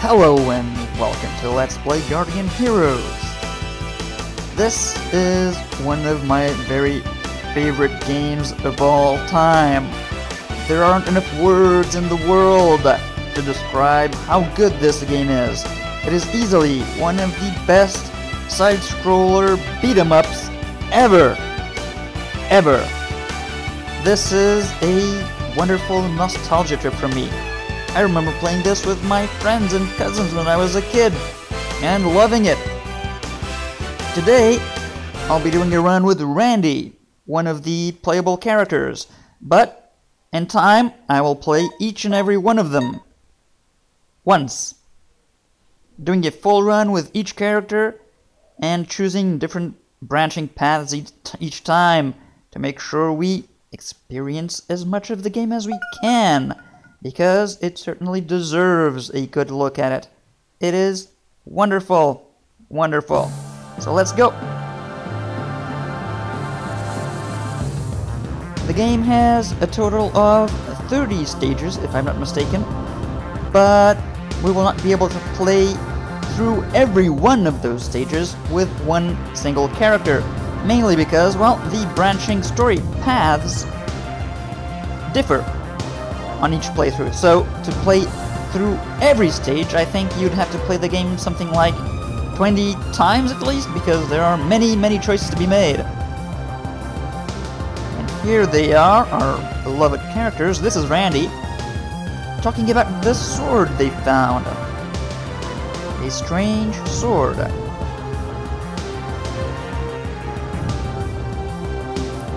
Hello and welcome to Let's Play Guardian Heroes. This is one of my very favorite games of all time. There aren't enough words in the world to describe how good this game is. It is easily one of the best side-scroller beat-em-ups ever. Ever. This is a wonderful nostalgia trip for me. I remember playing this with my friends and cousins when I was a kid, and loving it. Today, I'll be doing a run with Randy, one of the playable characters, but in time, I will play each and every one of them. Once. Doing a full run with each character, and choosing different branching paths each, each time to make sure we experience as much of the game as we can because it certainly deserves a good look at it. It is wonderful, wonderful. So let's go. The game has a total of 30 stages, if I'm not mistaken, but we will not be able to play through every one of those stages with one single character, mainly because, well, the branching story paths differ on each playthrough. So to play through every stage, I think you'd have to play the game something like 20 times at least, because there are many, many choices to be made. And here they are, our beloved characters. This is Randy, talking about the sword they found. A strange sword.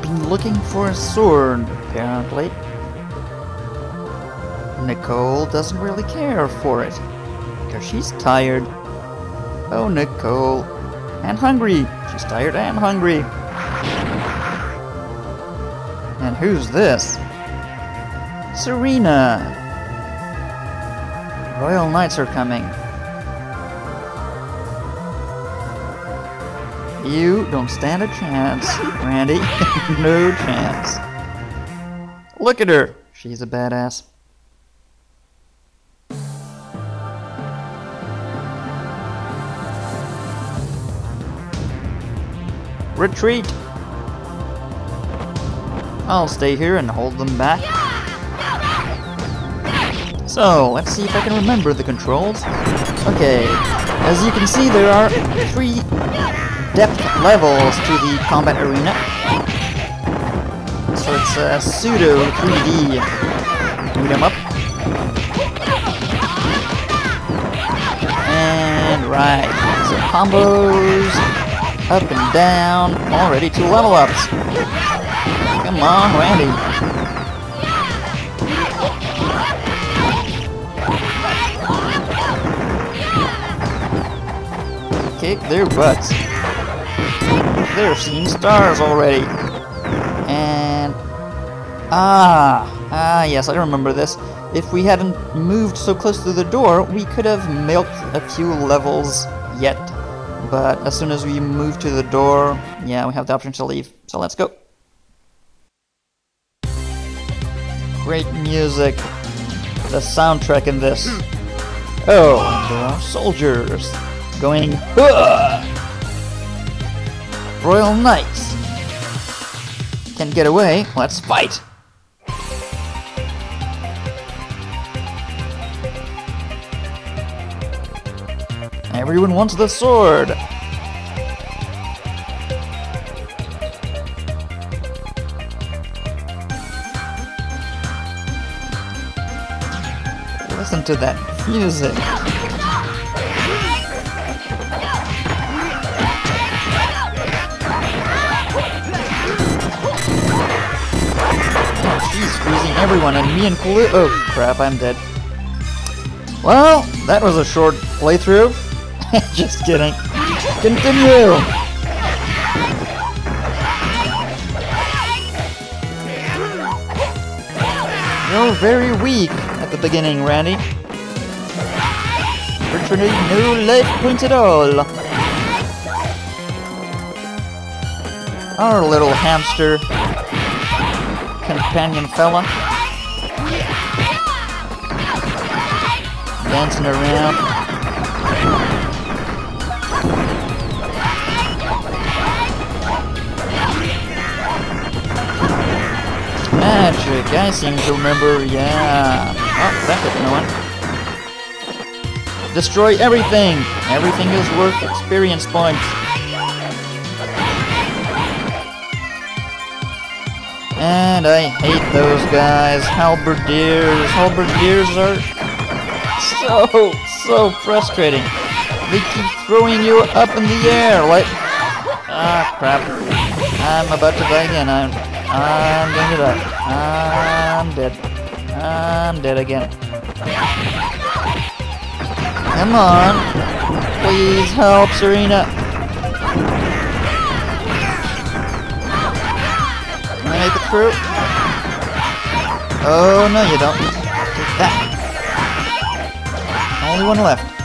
Been looking for a sword, apparently. Nicole doesn't really care for it. Because she's tired. Oh, Nicole. And hungry. She's tired and hungry. And who's this? Serena. Royal Knights are coming. You don't stand a chance, Randy. no chance. Look at her. She's a badass. Retreat! I'll stay here and hold them back. So, let's see if I can remember the controls. Okay, as you can see there are three depth levels to the combat arena. So it's a pseudo 3D beat 'em up. And right, so combos, up and down, all ready to level ups. Come on, Randy. Kick their butts. They're seeing stars already. And... Ah! Ah, yes, I remember this. If we hadn't moved so close to the door, we could have milked a few levels yet but as soon as we move to the door, yeah, we have the option to leave. So let's go. Great music. The soundtrack in this. Oh, there are soldiers going. Hua! Royal Knights. Can't get away. Let's fight. Everyone wants the sword! Listen to that music! Oh, she's freezing everyone and me and Clue- Oh crap, I'm dead. Well, that was a short playthrough. Just kidding. Continue! You're very weak at the beginning, Randy. Virtually no life points at all. Our little hamster companion fella dancing around. Magic, I seem to remember, yeah. Oh, that hit no one. Destroy everything! Everything is worth experience points. And I hate those guys. Halberdiers. Halberdiers are so, so frustrating. They keep throwing you up in the air like... Ah, crap. I'm about to die again. I'm, I'm going to die. I'm dead. I'm dead again. Come on. Please help, Serena. Can I make it through? Oh, no you don't. Take that. Only one left.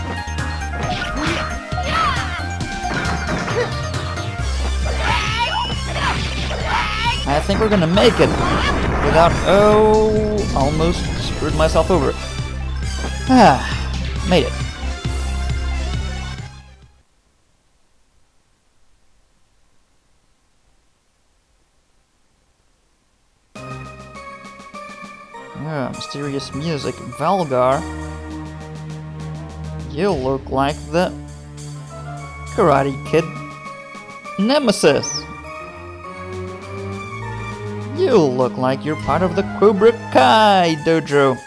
Think we're gonna make it without... Oh, almost screwed myself over. Ah, made it. Yeah, mysterious music. Valgar. You look like the Karate Kid Nemesis. You look like you're part of the Cobra Kai dojo.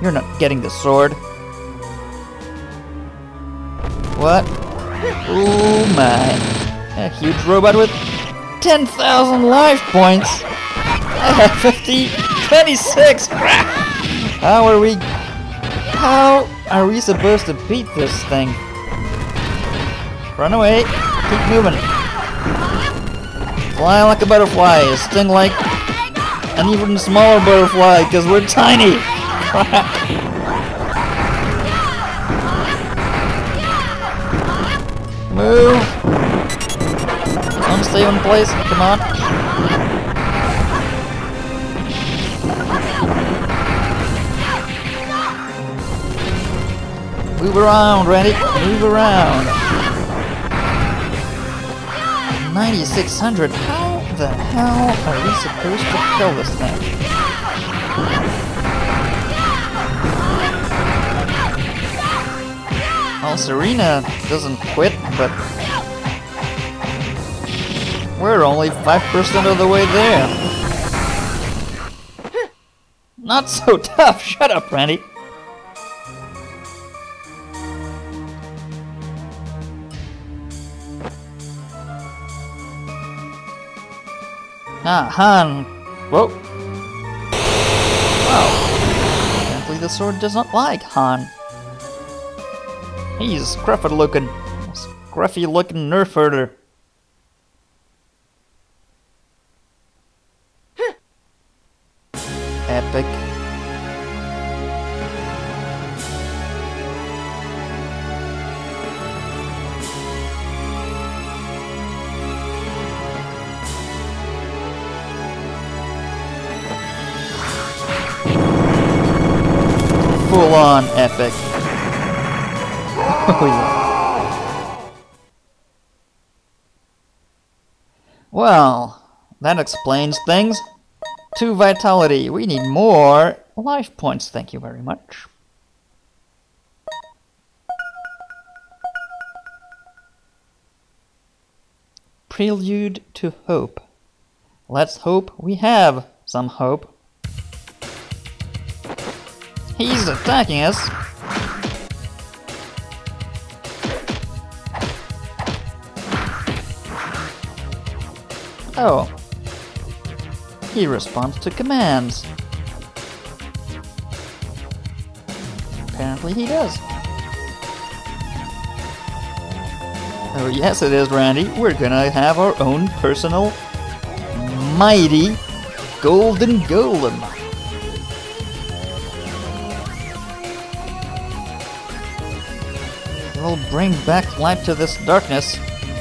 You're not getting the sword. What? Oh my. A huge robot with 10,000 life points. I have 50, 26. How are we... How are we supposed to beat this thing? Run away. Keep moving. Fly like a butterfly. Sting like an even smaller butterfly because we're tiny. Move. Don't stay in place. Come on. Move around, Randy. Move around. 9600. The hell are we supposed to kill this thing? Well, Serena doesn't quit, but we're only 5% of the way there. Not so tough. Shut up, Randy. Ah, Han. Whoa. Wow. Apparently the sword does not like Han. He's scruffy looking. Scruffy looking nerf herder. That explains things. Two vitality. We need more life points. Thank you very much. Prelude to hope. Let's hope we have some hope. He's attacking us. Oh. He responds to commands. Apparently he does. Oh yes it is, Randy. We're gonna have our own personal mighty golden golem. We'll bring back light to this darkness.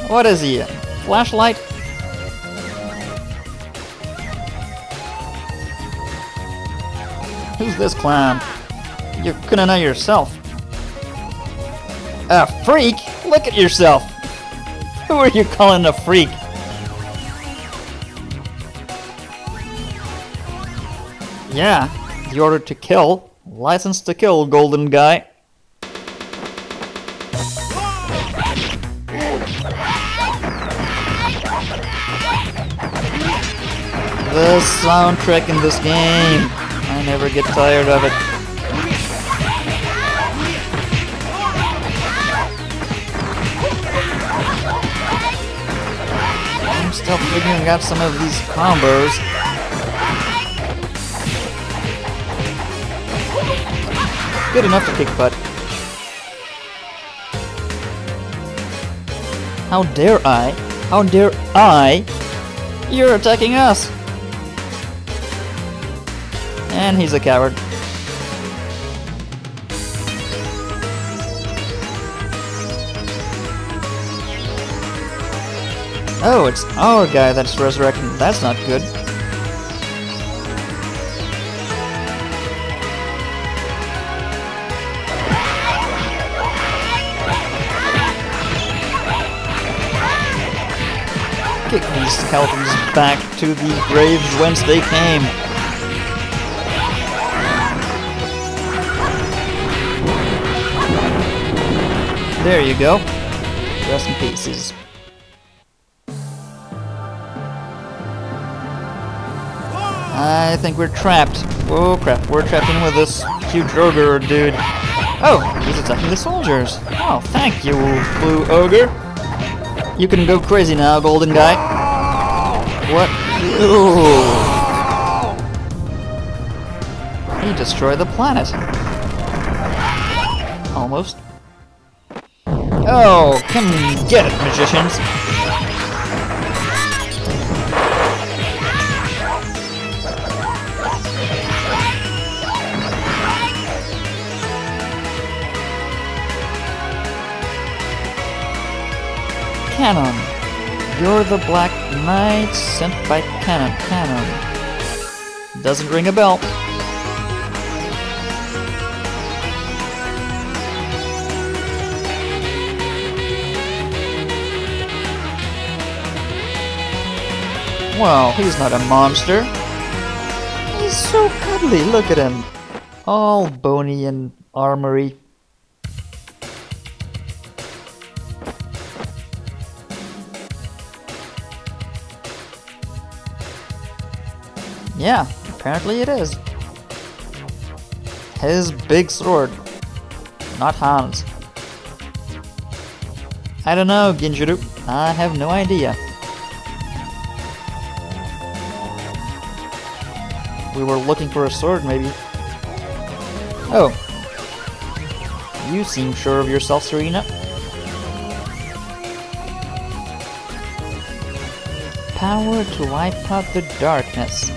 What is he? Flashlight? Who's this clown? You're gonna know yourself. A freak? Look at yourself! Who are you calling a freak? Yeah, the order to kill. License to kill, golden guy. The soundtrack in this game. I never get tired of it. I'm still figuring out some of these combos. Good enough to kick butt. How dare I? How dare I? You're attacking us! And he's a coward. Oh, it's our guy that's resurrecting. That's not good. kick these skeletons back to the graves whence they came. There you go. Rest in pieces. I think we're trapped. Oh crap, we're trapped in with this huge ogre dude. Oh, he's attacking the soldiers. Oh, thank you, blue ogre. You can go crazy now, golden guy. What? Ooh. He destroyed the planet. Oh, come get it, magicians. Kanon. You're the Black Knight sent by Kanon. Kanon. Doesn't ring a bell. Well, he's not a monster. He's so cuddly, look at him. All bony and armory. Yeah, apparently it is. His big sword. Not Hans. I don't know, Ginjirou. I have no idea. We were looking for a sword, maybe. Oh. You seem sure of yourself, Serena. Power to wipe out the darkness.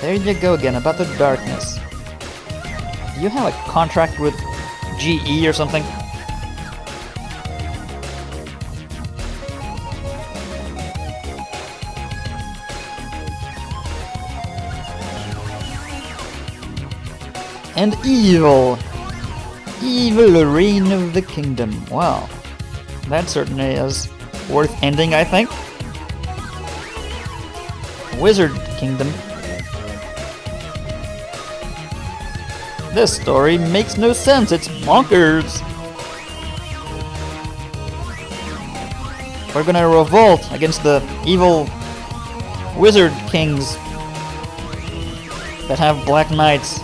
There you go again, about the darkness. Do you have a contract with GE or something? And evil! Evil reign of the kingdom. Wow. That certainly is worth ending, I think. Wizard Kingdom. This story makes no sense, it's bonkers! We're gonna revolt against the evil wizard kings that have black knights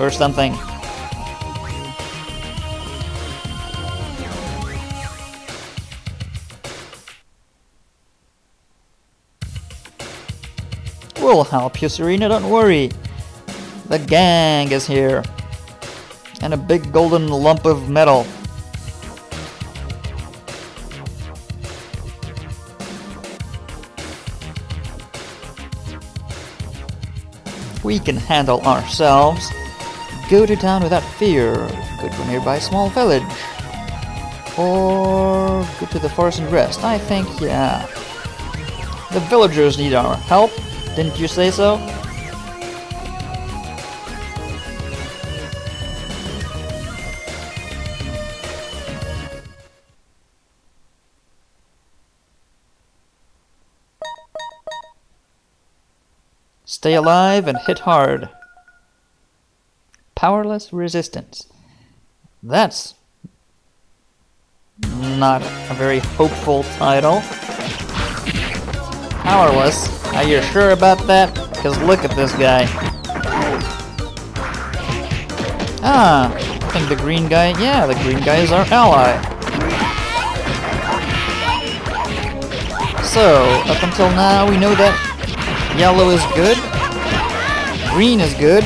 or something. We'll help you, Serena, don't worry. The gang is here. And a big golden lump of metal. We can handle ourselves. Go to town without fear. Go to a nearby small village. Or go to the forest and rest. I think, yeah. The villagers need our help. Didn't you say so? Stay alive and hit hard. Powerless resistance. That's not a very hopeful title. Powerless? Are you sure about that? Because look at this guy. Ah, I think the green guy, yeah, the green guy is our ally. So, up until now, we know that yellow is good, green is good,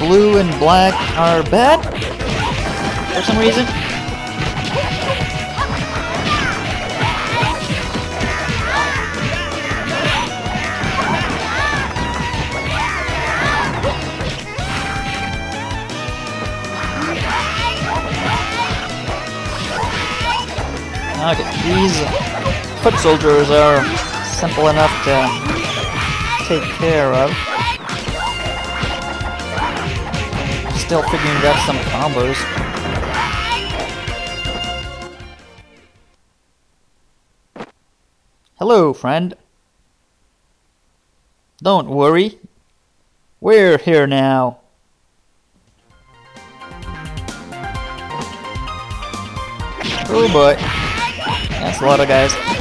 blue and black are bad, for some reason. Ah, okay, these foot soldiers are simple enough to take care of. Still figuring out some combos. Hello, friend. Don't worry. We're here now. Oh boy. That's a lot of guys.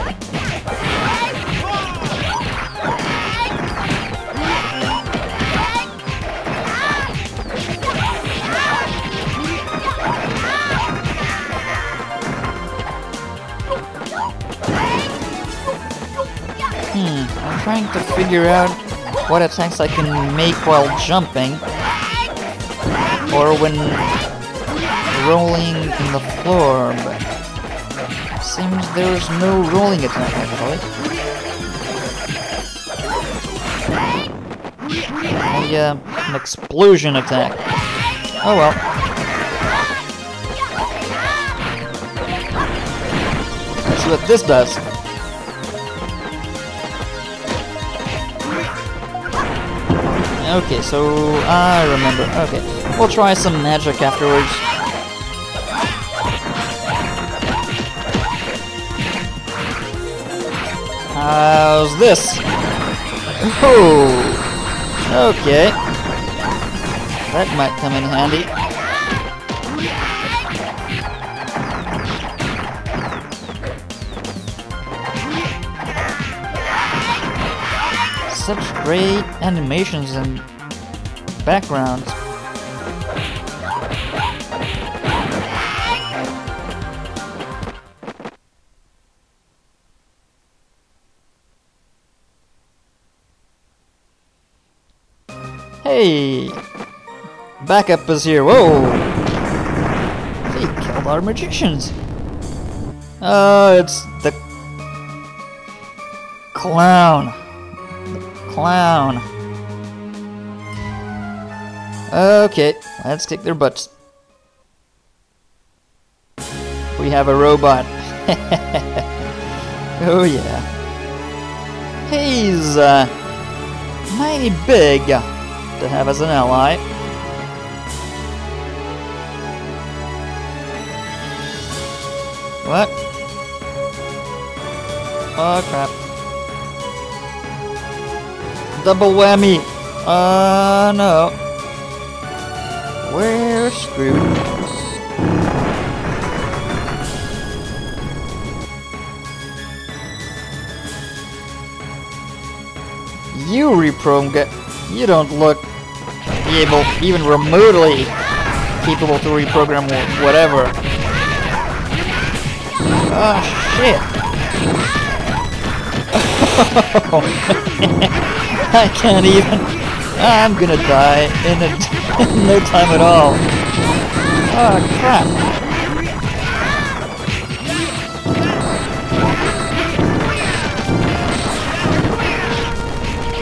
Trying to figure out what attacks I can make while jumping. Or when rolling in the floor, but seems there's no rolling attack actually. A, uh, an explosion attack. Oh well. What this does. Okay, so I remember. Okay, we'll try some magic afterwards. How's this? Oh, okay. That might come in handy. Such great animations and backgrounds. Hey! Backup is here. Whoa! They killed our magicians. Oh, it's the clown. Clown. Okay, let's kick their butts. We have a robot. oh yeah. He's uh, mighty big to have as an ally. What? Oh crap. Double whammy! Uh, no. We're screwed. You reprogram get you don't look able, even remotely capable to reprogram whatever. Oh shit! I can't even. I'm gonna die in, in no time at all. Oh crap!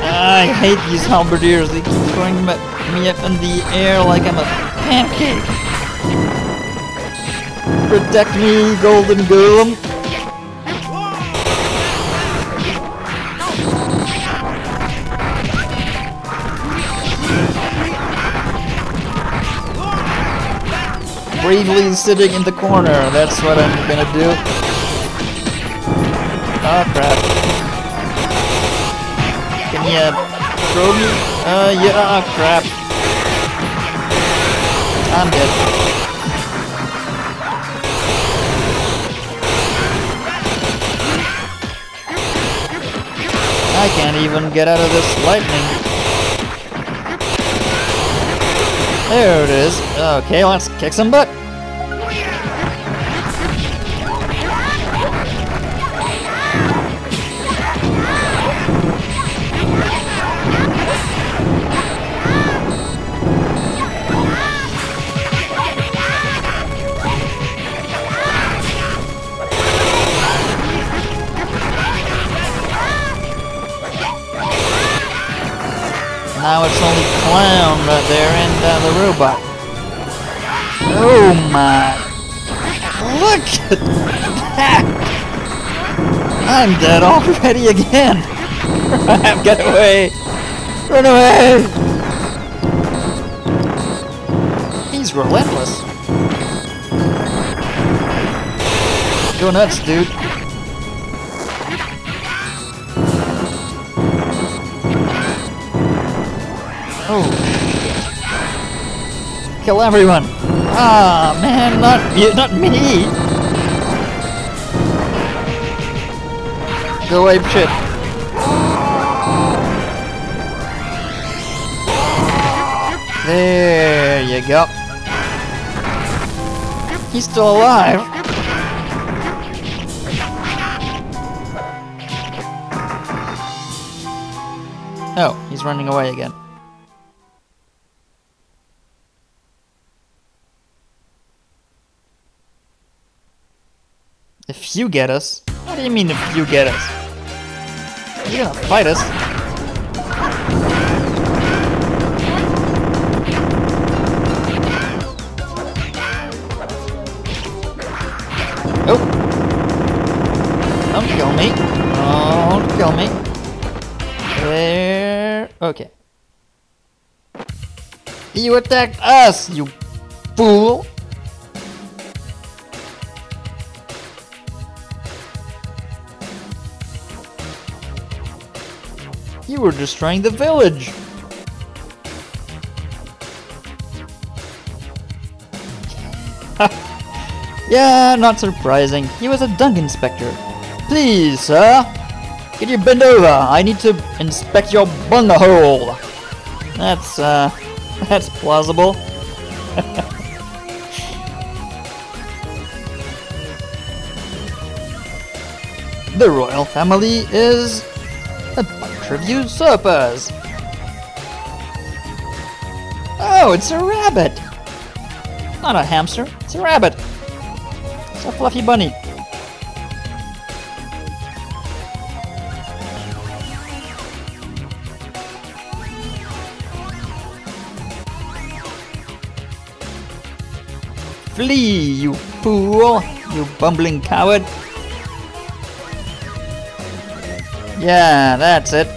I hate these halberdiers. They keep throwing me up in the air like I'm a pancake. Protect me, golden golem. Bravely sitting in the corner. That's what I'm gonna do. Oh crap. Can you uh, throw me? Uh, yeah, Oh crap. I'm dead. I can't even get out of this lightning. There it is. Okay, let's kick some butt. Uh, the robot. Oh my. Look at that! I'm dead already again! Get away! Run away! He's relentless. Go nuts, dude. Oh. Kill everyone. Ah, man, not you, not me. Go away, shit. There you go. He's still alive. Oh, he's running away again. You get us? What do you mean if you get us? You're gonna fight us. Oh! Don't kill me. Don't kill me. There. Okay. You attacked us, you fool! You were destroying the village! yeah, not surprising. He was a dung inspector. Please, sir. Can you bend over? I need to inspect your bunghole. That's, uh, that's plausible. the royal family is a bunch of. Oh, it's a rabbit! Not a hamster, it's a rabbit. It's a fluffy bunny. Flee, you fool! You bumbling coward! Yeah, that's it.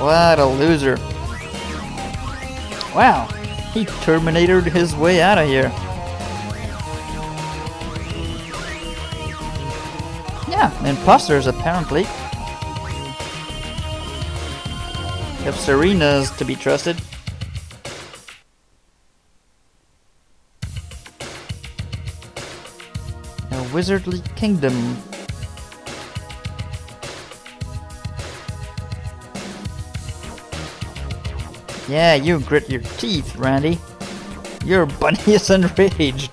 What a loser. Wow, he terminated his way out of here. Yeah, imposters apparently. If Serena's to be trusted. A wizardly kingdom. Yeah, you grit your teeth, Randy. Your bunny is enraged.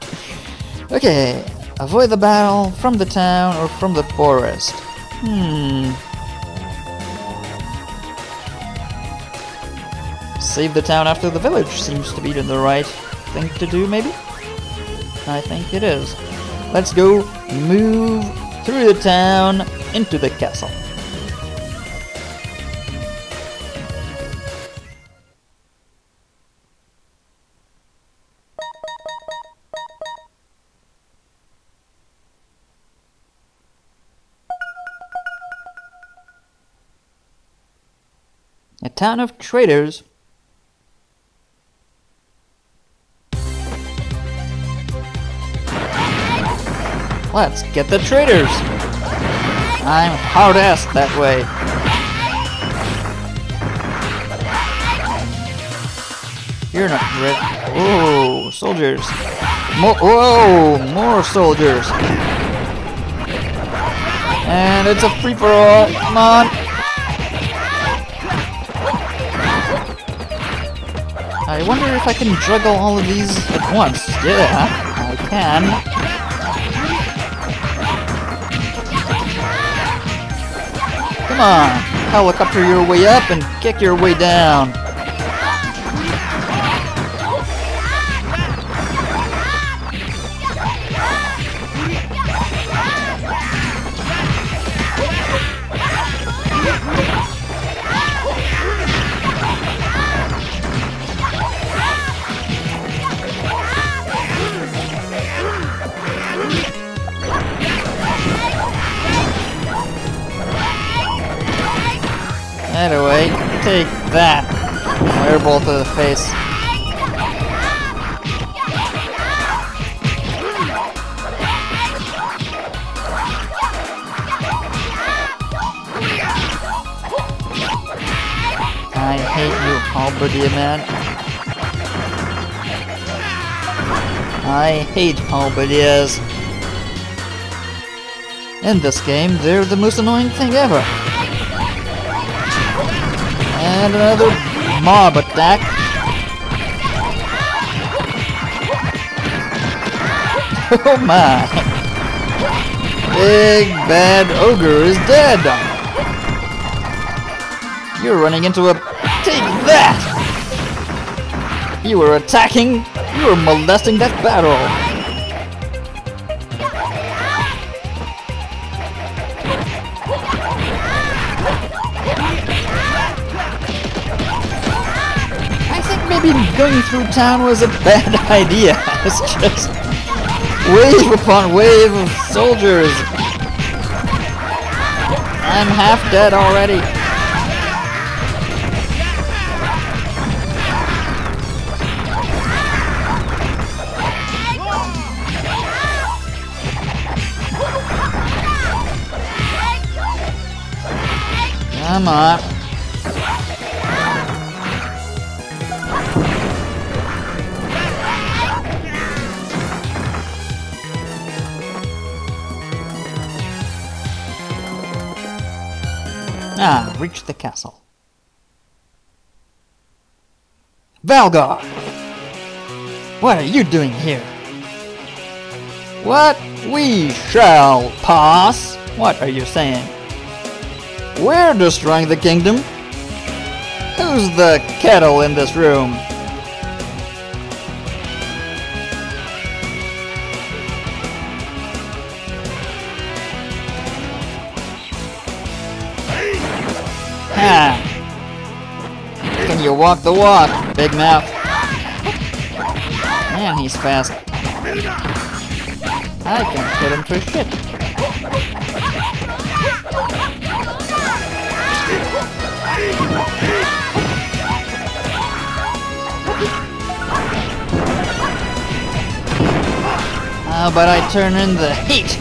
Okay, avoid the battle from the town or from the forest. Hmm. Save the town after the village seems to be the right thing to do, maybe? I think it is. Let's go move through the town into the castle. Town of traders. Let's get the traders. I'm hard-ass that way. You're not red. Whoa, soldiers. More, whoa, more soldiers. And it's a free-for-all. Come on. I wonder if I can juggle all of these at once. Yeah, I can. Come on, helicopter your way up and kick your way down. Take that. Fireball to the face. I hate you, halberdier man. I hate halberdiers. In this game, they're the most annoying thing ever. And another mob attack. Oh my! Big bad ogre is dead! You're running into a... Take that! You were attacking... You were molesting that battle! Maybe going through town was a bad idea. It's just wave upon wave of soldiers. I'm half dead already. Come on. Ah, reach the castle. Valgar! What are you doing here? What? We shall pass? What are you saying? We're destroying the kingdom? Who's the kettle in this room? Walk the walk, big mouth? Man, he's fast. I can hit him for shit. Uh, How about I turn in the heat?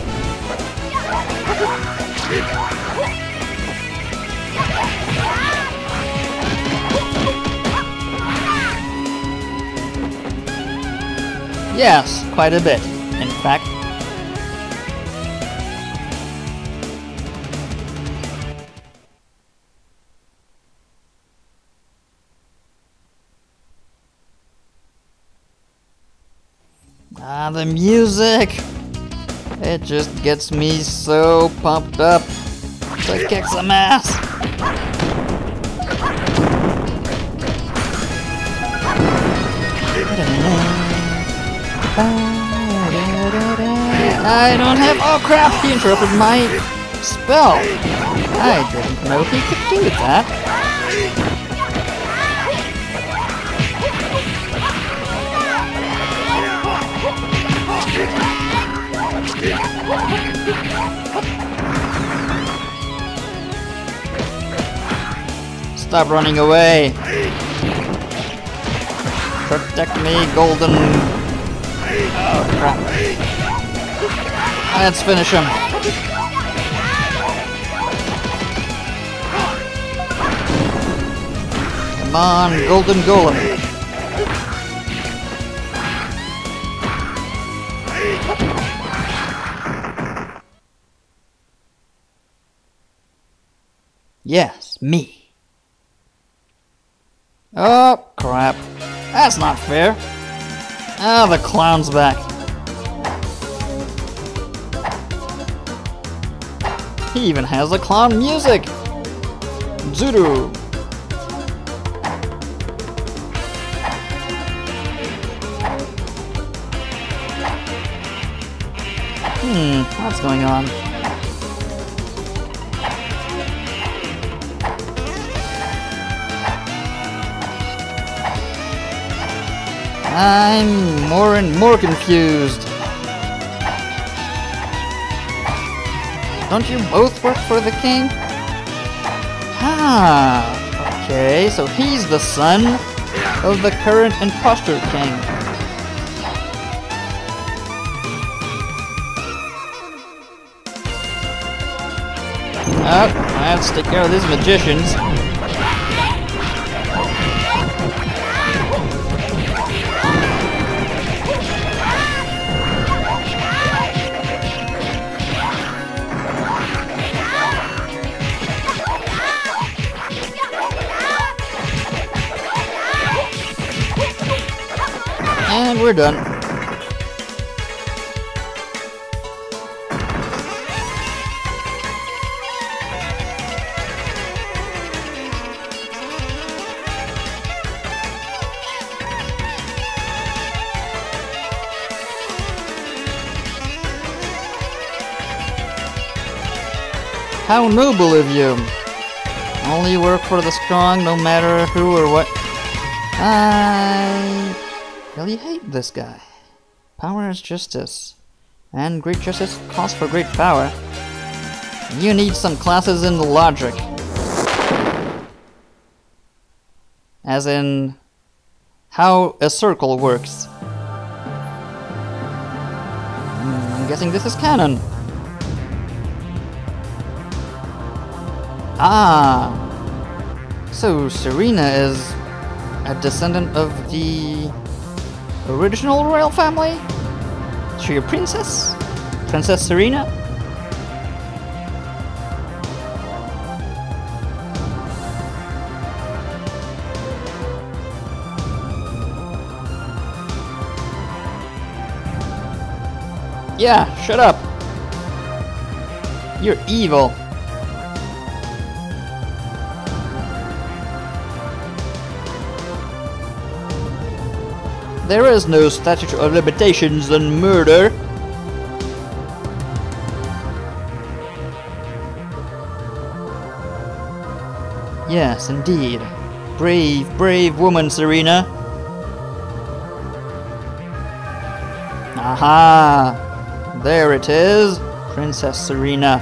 Yes, quite a bit, in fact. Ah, the music! It just gets me so pumped up to kick some ass! I don't have- oh crap, he interrupted my spell! I didn't know he could do that. Stop running away! Protect me, golden... Oh, crap. Let's finish him. Come on, Golden Golem. Yes, me. Oh, crap. That's not fair. Ah, the clown's back. He even has the clown music! Zuru! Hmm, what's going on? I'm more and more confused. Don't you both work for the king? Ah, okay, so he's the son of the current impostor king. Oh, let's take care of these magicians. We're done. How noble of you! Only work for the strong, no matter who or what. I really hate this guy. Power is justice, and great justice calls for great power. You need some classes in the logic. As in, how a circle works. Hmm, I'm guessing this is canon. Ah! So Serena is a descendant of the original royal family? She a princess? Princess Serena? Yeah, shut up. You're evil. There is no statute of limitations on murder. Yes, indeed. Brave, brave woman, Serena. Aha! There it is, Princess Serena.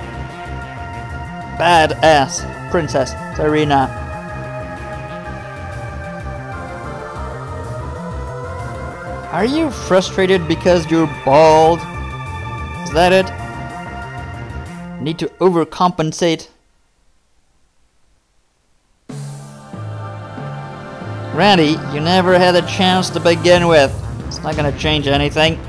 Badass Princess Serena. Are you frustrated because you're bald? Is that it? Need to overcompensate? Randy, you never had a chance to begin with. It's not gonna change anything.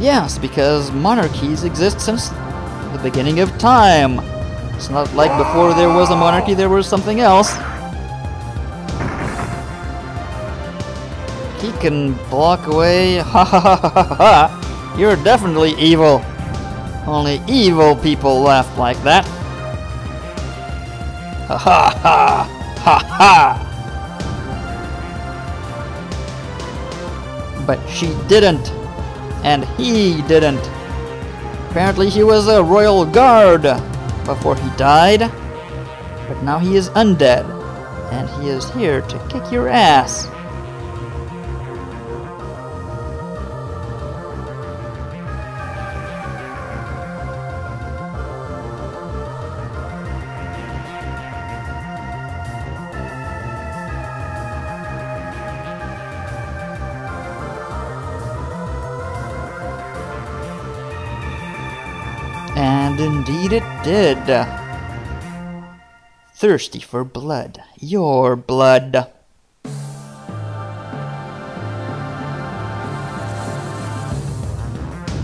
Yes, because monarchies exist since the beginning of time. It's not like before there was a monarchy, there was something else. He can block away. Ha ha ha ha ha! You're definitely evil. Only evil people laugh like that. Ha ha ha! Ha ha! But she didn't. And he didn't. Apparently he was a royal guard before he died, but now he is undead, and he is here to kick your ass. And indeed it did. Thirsty for blood. Your blood.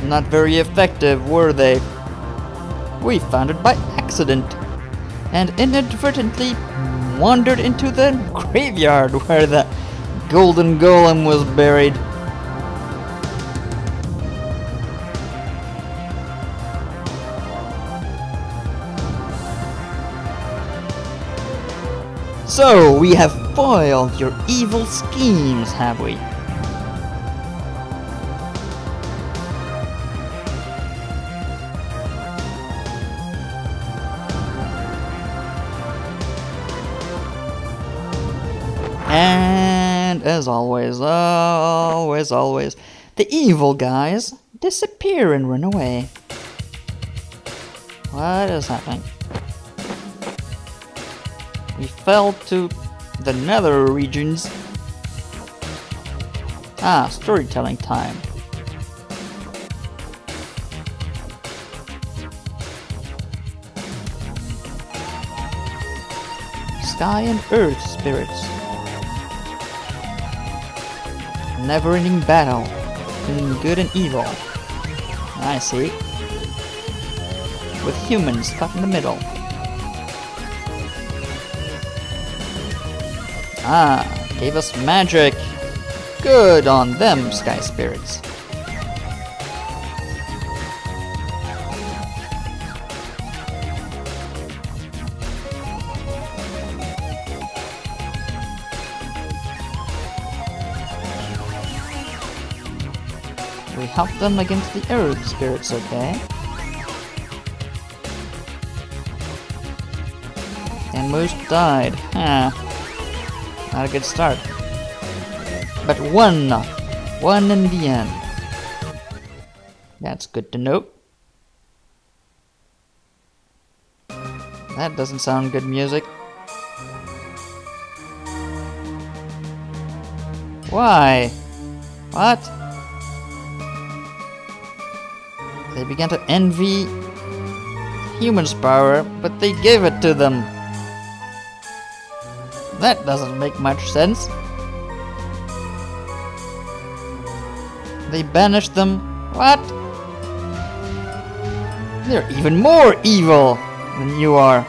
Not very effective, were they? We found it by accident and inadvertently wandered into the graveyard where the golden golem was buried. So, we have foiled your evil schemes, have we? And as always, always, always, the evil guys disappear and run away. What is happening? We fell to the nether regions. Ah, storytelling time. Sky and Earth spirits. Never-ending battle between good and evil. I see. With humans stuck in the middle. Ah, gave us magic. Good on them, Sky Spirits. We helped them against the Earth Spirits, okay? And most died. Huh. Not a good start. But one! One in the end. That's good to know. That doesn't sound good music. Why? What? They began to envy humans' power, but they gave it to them. That doesn't make much sense. They banished them. What? They're even more evil than you are.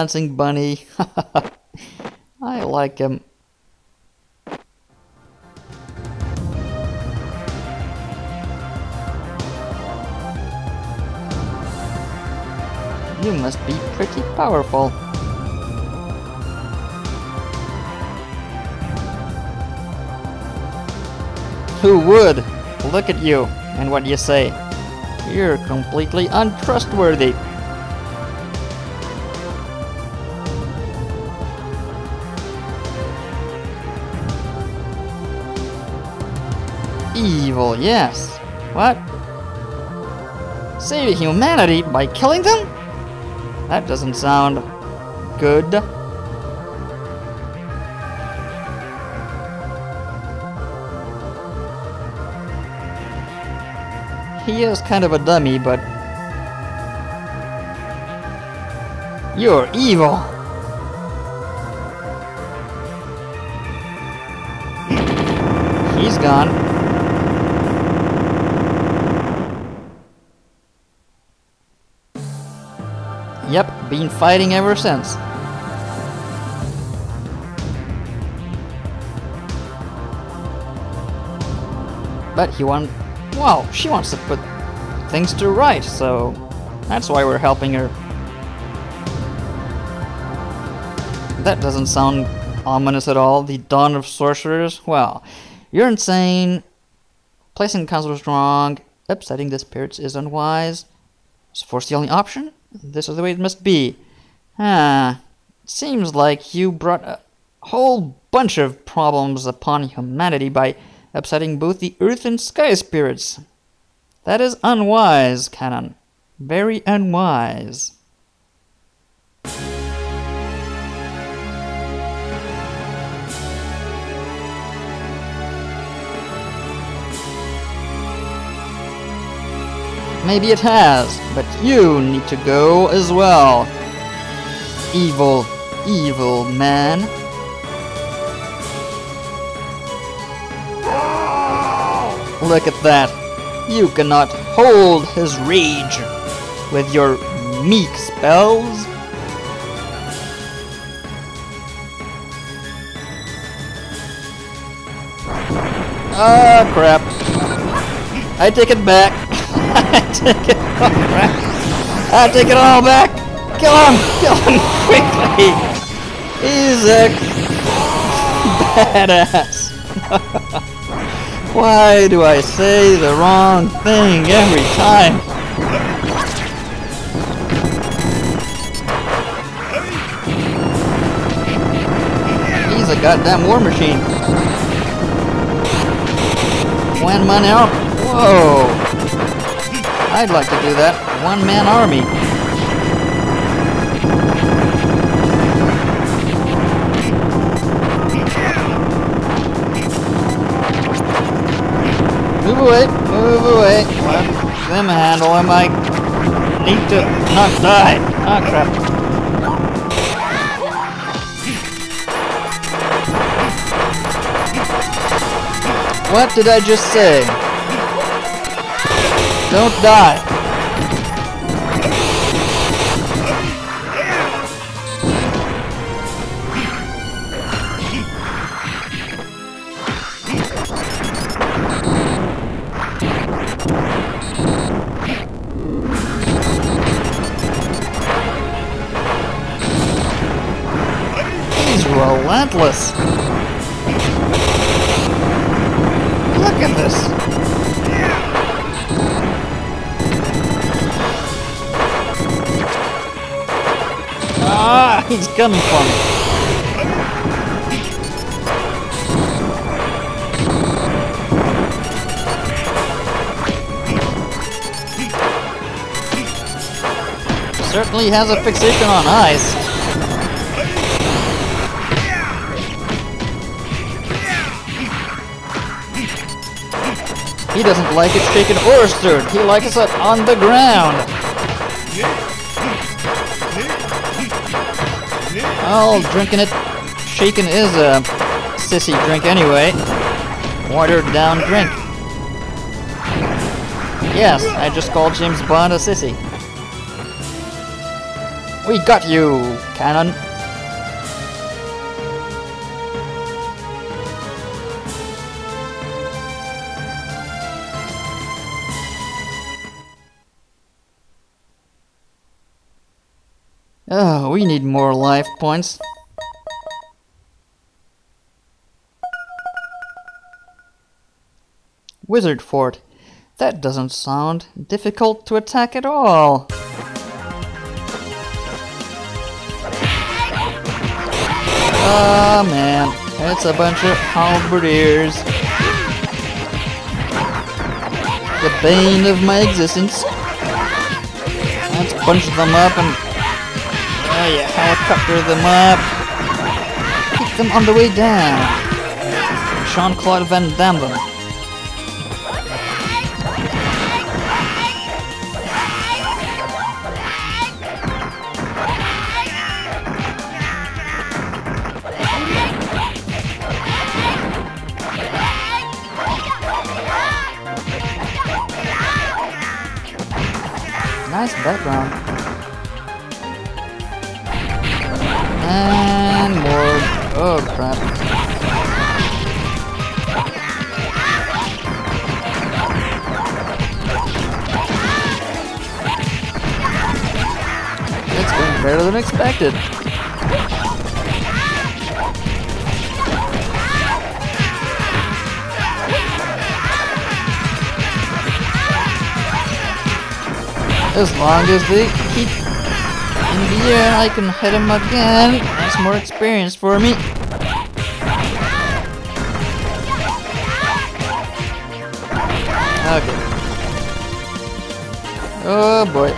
Dancing bunny. I like him. You must be pretty powerful. Who would? Look at you and what you say. You're completely untrustworthy. Evil, yes. What? Save humanity by killing them? That doesn't sound good. He is kind of a dummy, but... You're evil! He's gone. Been fighting ever since. But he won. Well, she wants to put things to right, so that's why we're helping her. That doesn't sound ominous at all. The Dawn of Sorcerers? Well, you're insane. Placing was wrong. Upsetting the spirits is unwise. Is force the only option? This is the way it must be. Ah, seems like you brought a whole bunch of problems upon humanity by upsetting both the earth and sky spirits. That is unwise, Kanon. Very unwise. Maybe it has, but you need to go as well. Evil, evil man. Look at that. You cannot hold his rage with your meek spells. Ah, crap. I take it back. I take it all back. I take it all back. Kill him! Kill him quickly! He's a badass. Why do I say the wrong thing every time? He's a goddamn war machine. One man out. Whoa! I'd like to do that. One-man army. Move away, move away. Let them handle him. I need to not die. Ah, crap. What did I just say? Don't die. He's relentless. He's coming me. Certainly has a fixation on ice. He doesn't like it shaken or stirred. He likes it on the ground. Well, drinking it shaking is a sissy drink anyway. Watered down drink. Yes, I just called James Bond a sissy. We got you, Kanon. Oh, we need more life points. Wizard Fort. That doesn't sound difficult to attack at all. Oh, man. It's a bunch of halberdiers. The bane of my existence. Let's bunch them up and Oh yeah, helicopter them up. Keep them on the way down. Jean-Claude Van Damme. Nice background. And more. Oh crap. It's going better than expected. As long as they keep in the air, I can hit him again. That's more experience for me. Okay. Oh boy.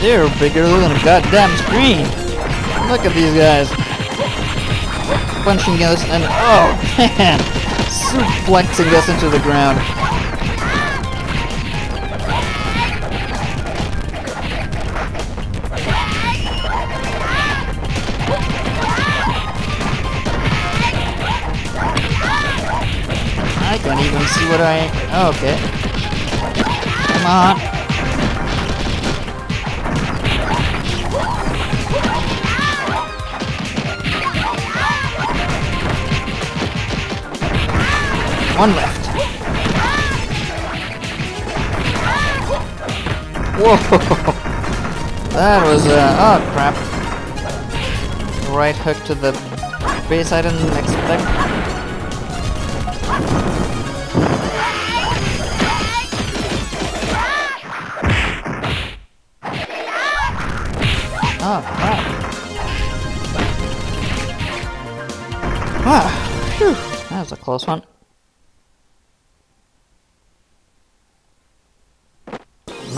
They're bigger than a goddamn screen. Look at these guys. Punching us and oh man, suplexing us into the ground. I can't even see what I... Oh, okay. Come on. One left. Whoa! That was, uh, oh crap. Right hook to the base I didn't expect. Oh crap. Ah, that was a close one.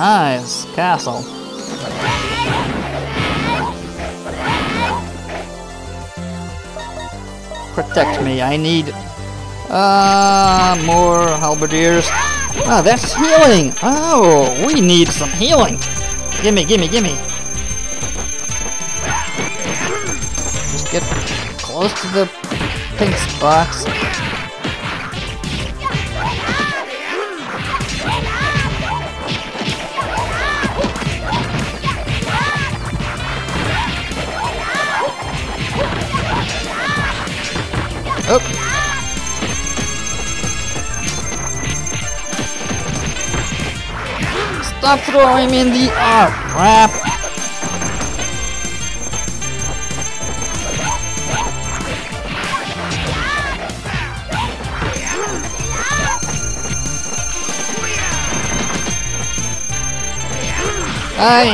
Nice castle. Protect me, I need uh more halberdiers. Ah, that's healing! Oh, we need some healing! Gimme, gimme, gimme! Just get close to the pink spots. Stop throwing me in the... Oh, crap. Hey!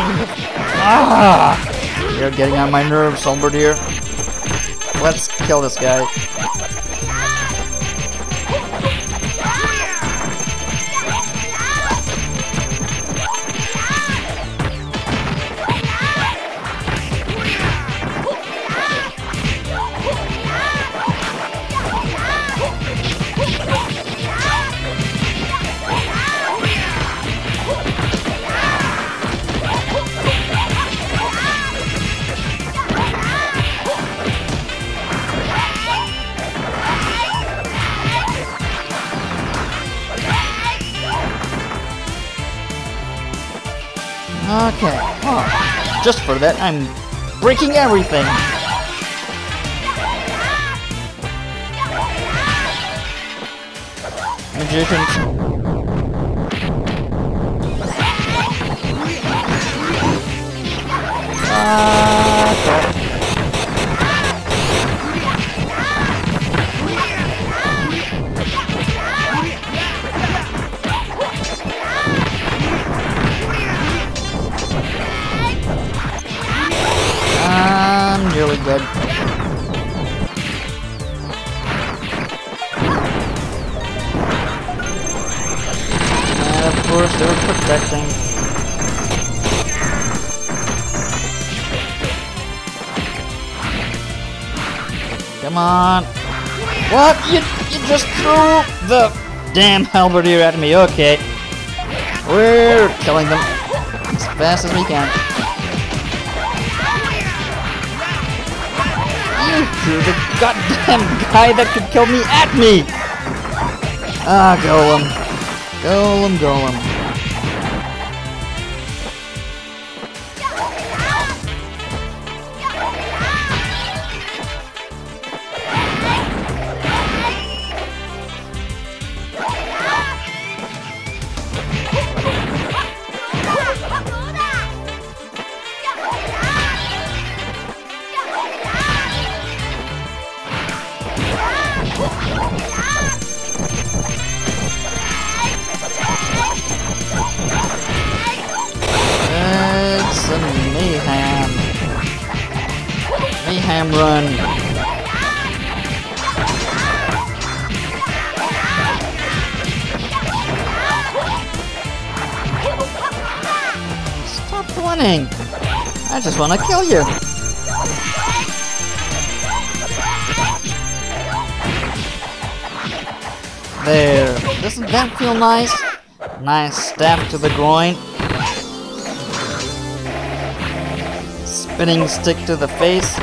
Ah! You're getting on my nerves, Halberdier. Let's kill this guy. For that, I'm breaking everything. Magicians. Ah, Come on. What? You, you just threw the damn halberdier at me. Okay. We're killing them as fast as we can. You're the goddamn guy that could kill me at me! Ah, Golem. Golem, Golem. Nice? Nice stab to the groin. Spinning stick to the face.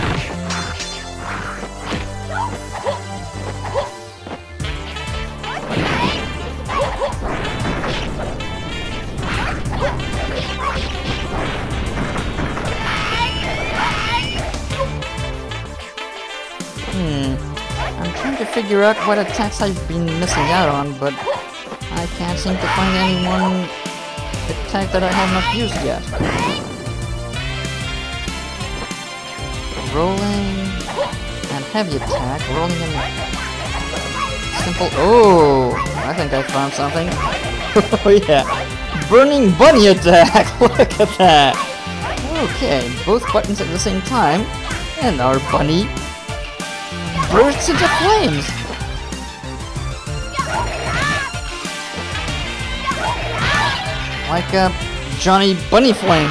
Hmm. I'm trying to figure out what attacks I've been missing out on, but seem to find any one attack that I have not used yet. Rolling and heavy attack, rolling and simple. Oh, I think I found something. oh yeah, burning bunny attack. Look at that. Okay, both buttons at the same time, and our bunny bursts into flames. Like a Johnny Bunny Flame.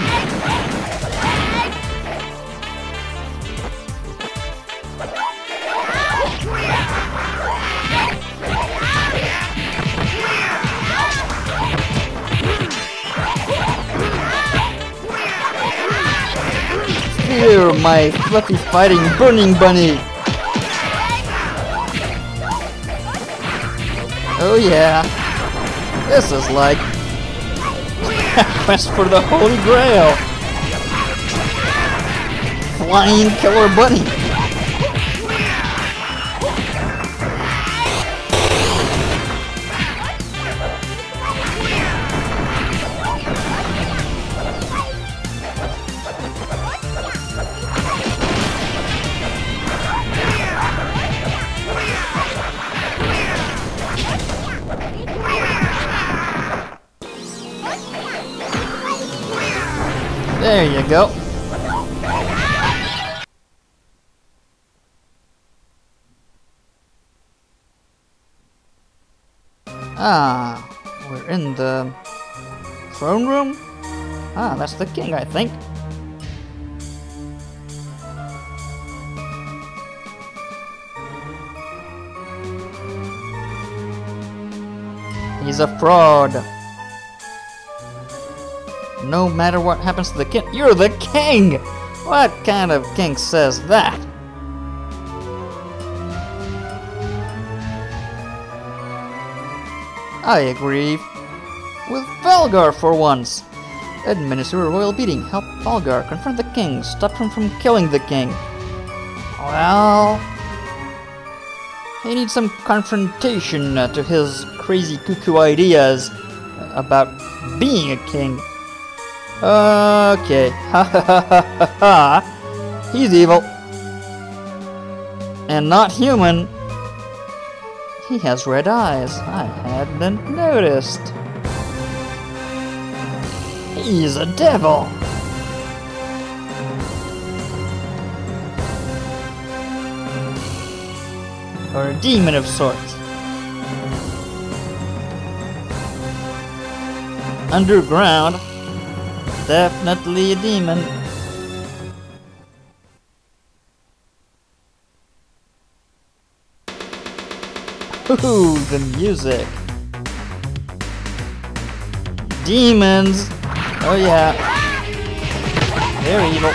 Here, my fluffy fighting burning bunny. Oh yeah, this is like quest for the Holy Grail. Flying Killer Bunny. Go. Ah, we're in the throne room? Ah, that's the king, I think. He's a fraud. No matter what happens to the king, you're the king! What kind of king says that? I agree with Valgar for once. Administer a royal beating, help Valgar confront the king, stop him from killing the king. Well, he needs some confrontation uh, to his crazy cuckoo ideas about being a king. Okay, ha ha ha ha ha. He's evil. And not human. He has red eyes. I hadn't noticed. He's a devil. Or a demon of sorts. Underground. Definitely a demon. Ooh, the music. Demons! Oh yeah. They're evil.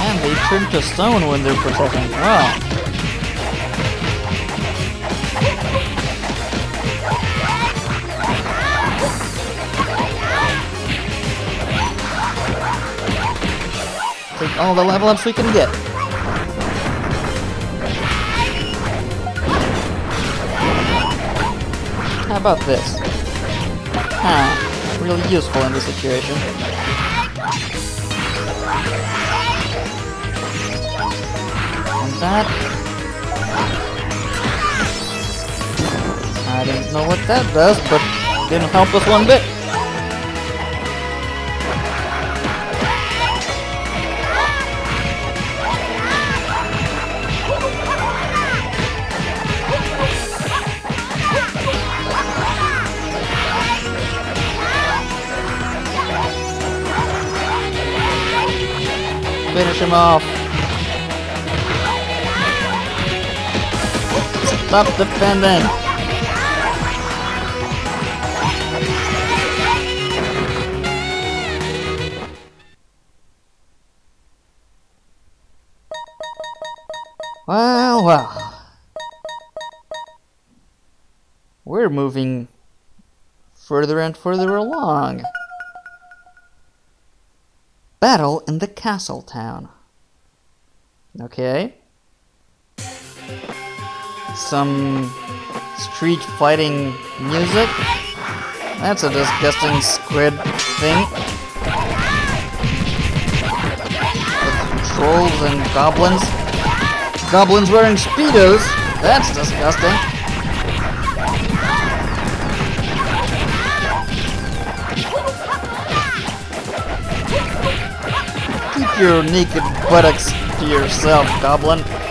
And they turn to stone when they're protecting. Wow. All the level ups we can get. How about this? Huh. Really useful in this situation. And that... I don't know what that does, but didn't help us one bit. Finish him off. Stop defending. Well, well. We're moving further and further along. Battle in the castle town. Okay. Some street fighting music. That's a disgusting squid thing. With trolls and goblins. Goblins wearing speedos. That's disgusting. Your naked buttocks to yourself, goblin.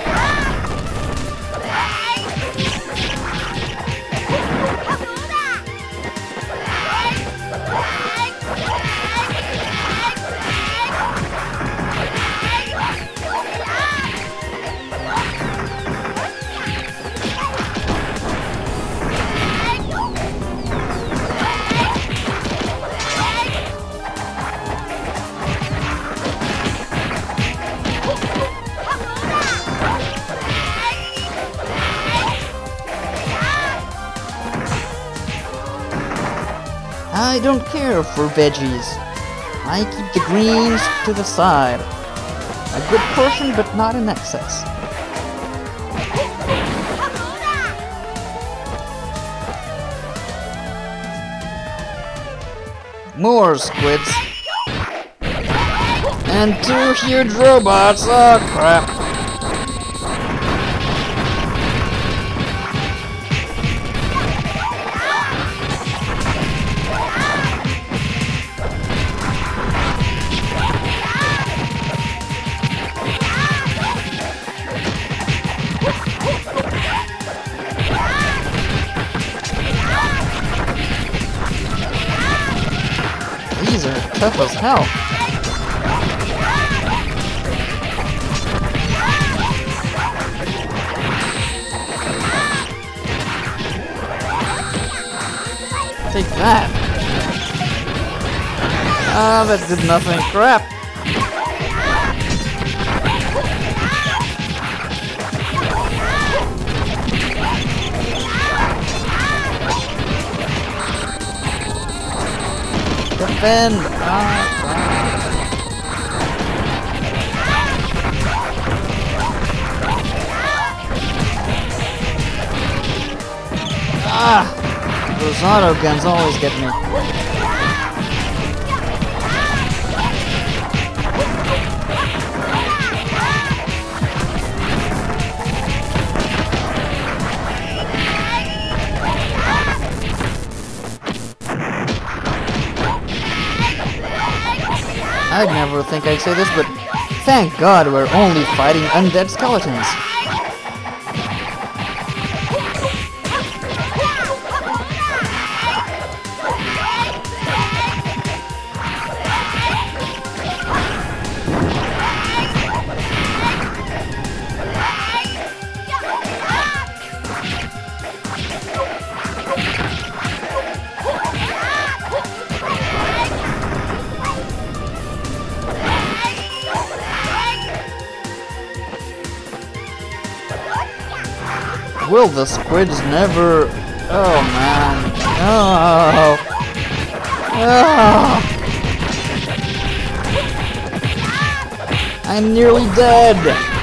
For veggies. I keep the greens to the side. A good portion, but not in excess. More squids. And two huge robots. Oh crap. Hell. Take that. Ah, that did nothing. Crap. Defend! Ah, ah. Those auto guns always get me. I'd never think I'd say this, but thank God we're only fighting undead skeletons. Will the squids never... Oh man. Oh. Oh. I'm nearly dead.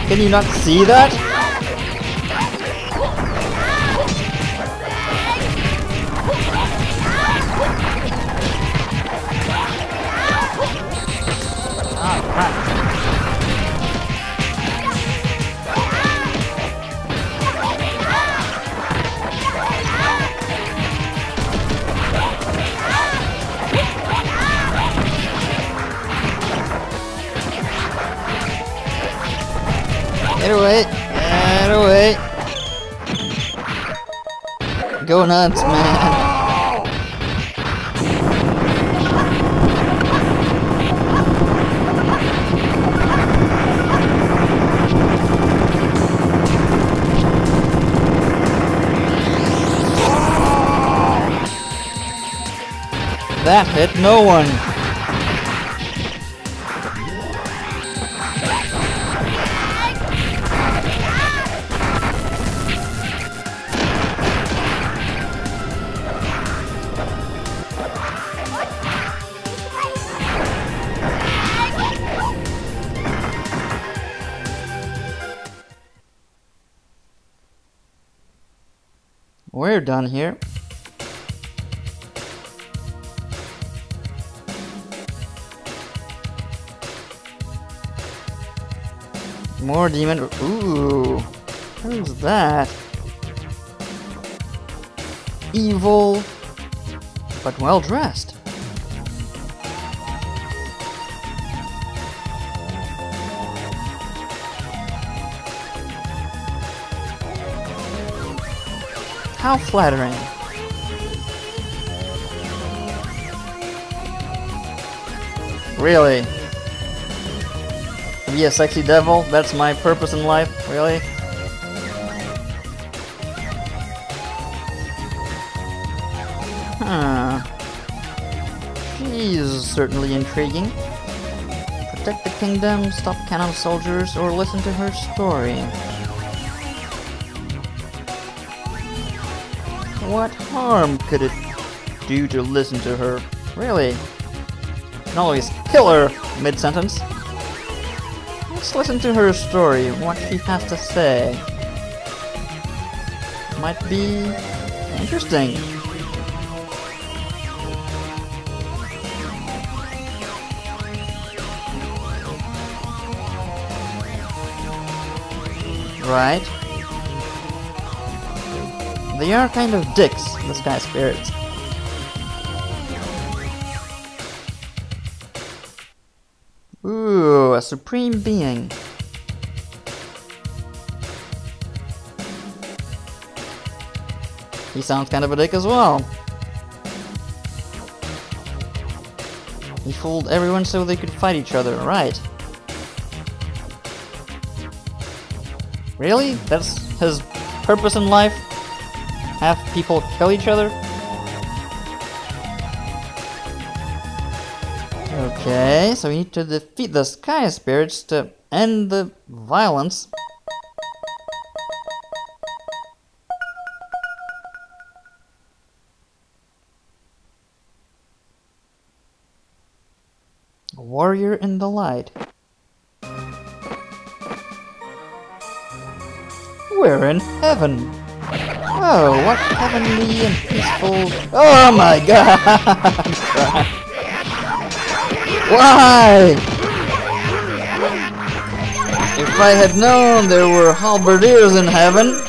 Can you not see that? nuts, man. That hit no one. Demon. Ooh. Who's that? Evil, but well dressed. How flattering. Really? Be a sexy devil? That's my purpose in life? Really? Huh. She's certainly intriguing. Protect the kingdom, stop Kanon soldiers, or listen to her story. What harm could it do to listen to her? Really? You can always kill her mid-sentence. Let's listen to her story, what she has to say. Might be interesting. Right. They are kind of dicks, the Sky Spirits. Supreme being. He sounds kind of a dick as well. He fooled everyone so they could fight each other, right. Really? That's his purpose in life? Have people kill each other? Okay, so we need to defeat the Sky Spirits to end the violence. Warrior in the light. We're in heaven. Oh, what heavenly and peaceful... Oh my god! Why? If I had known there were halberdiers in heaven,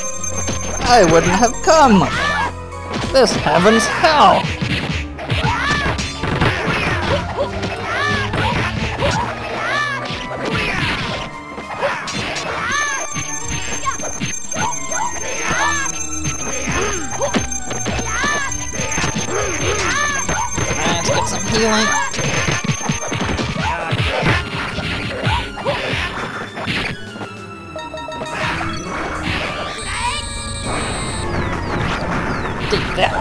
I wouldn't have come. This heaven's hell. Let's get some healing. That.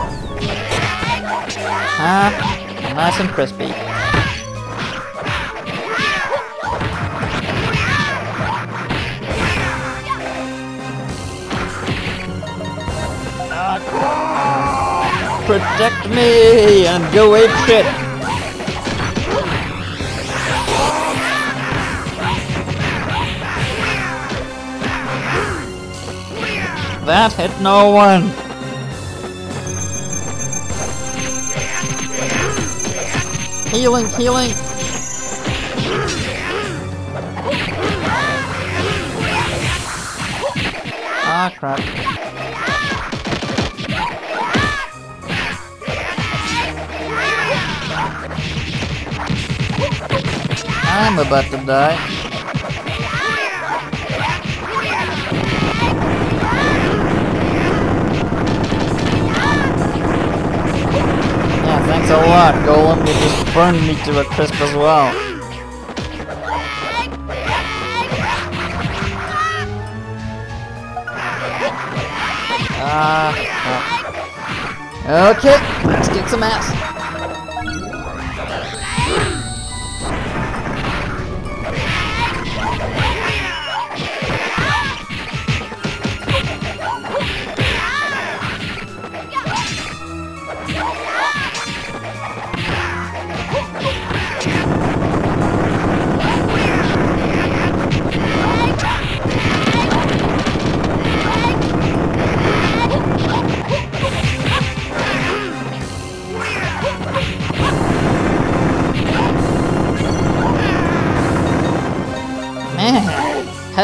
Ah, nice and crispy. Protect me and go ape shit. That hit no one. Healing, healing. Ah, crap. I'm about to die. Thanks a lot, Golem. You just burned me to a crisp as well. Uh, okay, let's kick some ass.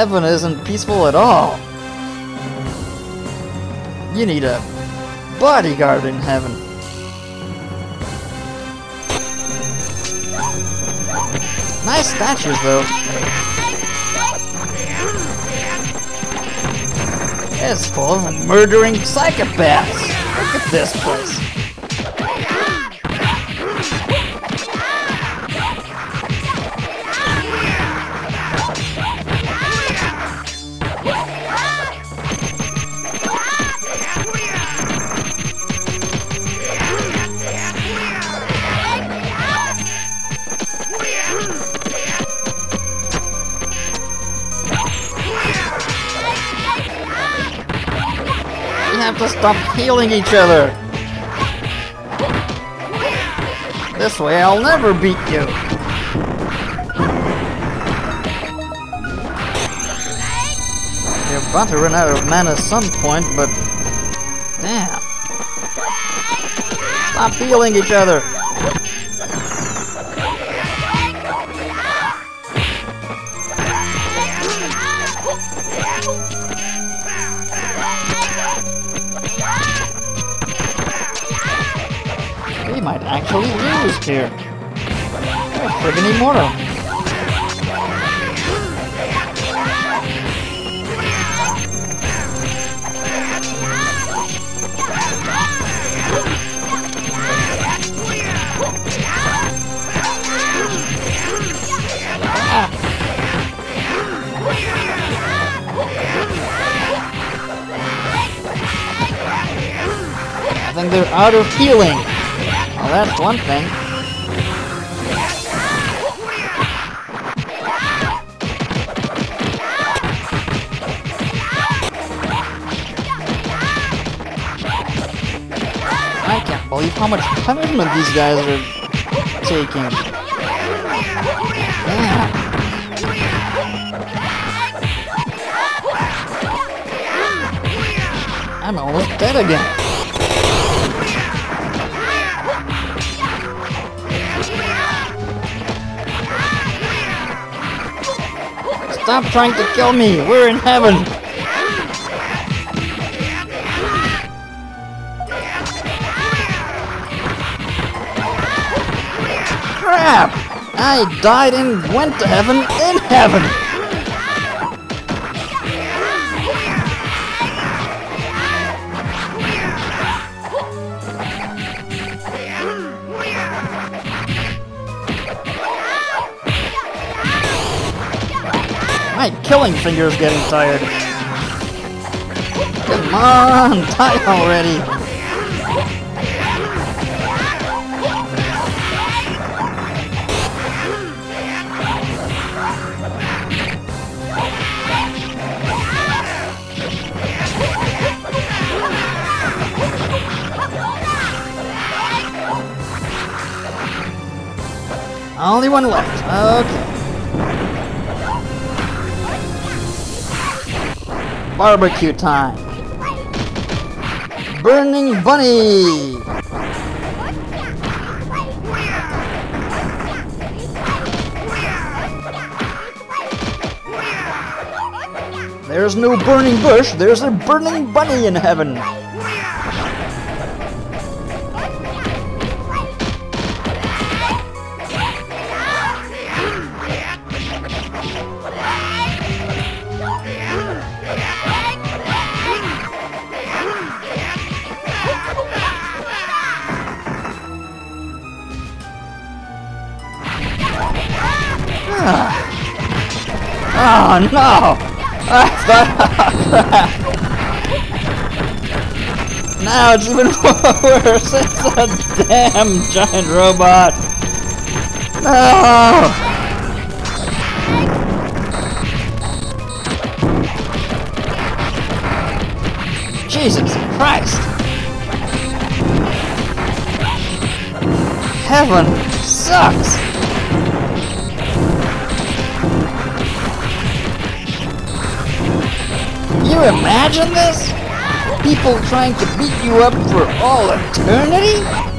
Heaven isn't peaceful at all. You need a bodyguard in heaven. Nice statues, though. It's full of murdering psychopaths. Look at this place. Stop healing each other. This way I'll never beat you. You're about to run out of mana at some point, but... Damn. Stop healing each other. Might actually lose here. Friggin' immortal. I think they're out of healing. That's one thing. I can't believe how much punishment these guys are taking. I'm almost dead again. Stop trying to kill me! We're in heaven! Crap! I died and went to heaven in heaven! Killing finger's getting tired. Come on, die already! Only one left. Okay. Barbecue time. Burning Bunny! There's no burning bush, there's a burning bunny in heaven. Oh no! Thought Now it's even worse! It's a damn giant robot! No! Jesus Christ! heaven sucks! Imagine this? People trying to beat you up for all eternity?